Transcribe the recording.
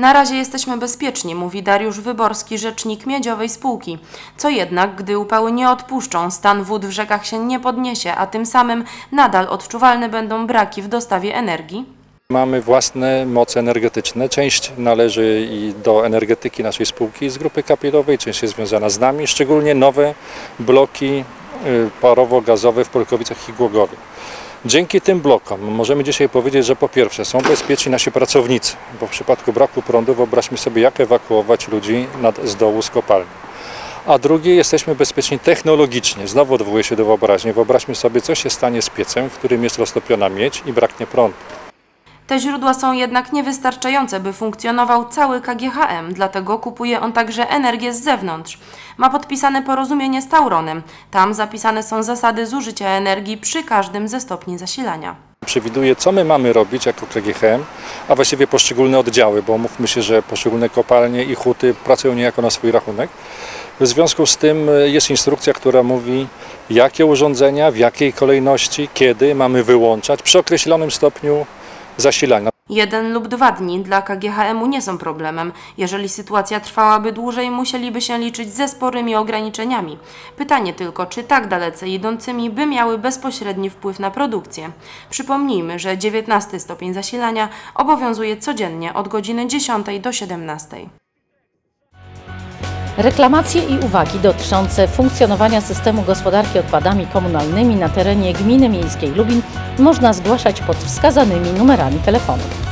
Na razie jesteśmy bezpieczni, mówi Dariusz Wyborski, rzecznik miedziowej spółki. Co jednak, gdy upały nie odpuszczą, stan wód w rzekach się nie podniesie, a tym samym nadal odczuwalne będą braki w dostawie energii. Mamy własne moce energetyczne. Część należy i do energetyki naszej spółki z grupy kapitałowej, część jest związana z nami, szczególnie nowe bloki y, parowo-gazowe w Polkowicach i Głogowie. Dzięki tym blokom możemy dzisiaj powiedzieć, że po pierwsze są bezpieczni nasi pracownicy, bo w przypadku braku prądu wyobraźmy sobie, jak ewakuować ludzi nad, z dołu z kopalni. A drugie, jesteśmy bezpieczni technologicznie. Znowu odwołuję się do wyobraźni. Wyobraźmy sobie, co się stanie z piecem, w którym jest roztopiona miedź i braknie prądu. Te źródła są jednak niewystarczające, by funkcjonował cały KGHM, dlatego kupuje on także energię z zewnątrz. Ma podpisane porozumienie z Tauronem. Tam zapisane są zasady zużycia energii przy każdym ze stopni zasilania. przewiduje, co my mamy robić jako KGHM, a właściwie poszczególne oddziały, bo mówmy się, że poszczególne kopalnie i huty pracują niejako na swój rachunek. W związku z tym e, jest instrukcja, która mówi, jakie urządzenia, w jakiej kolejności, kiedy mamy wyłączać przy określonym stopniu zasilania. Jeden lub dwa dni dla KGHM-u nie są problemem. Jeżeli sytuacja trwałaby dłużej, musieliby się liczyć ze sporymi ograniczeniami. Pytanie tylko, czy tak dalece idącymi, by miały bezpośredni wpływ na produkcję. Przypomnijmy, że 19 stopień zasilania obowiązuje codziennie od godziny 10 do 17. Reklamacje i uwagi dotyczące funkcjonowania systemu gospodarki odpadami komunalnymi na terenie Gminy Miejskiej Lubin można zgłaszać pod wskazanymi numerami telefonów.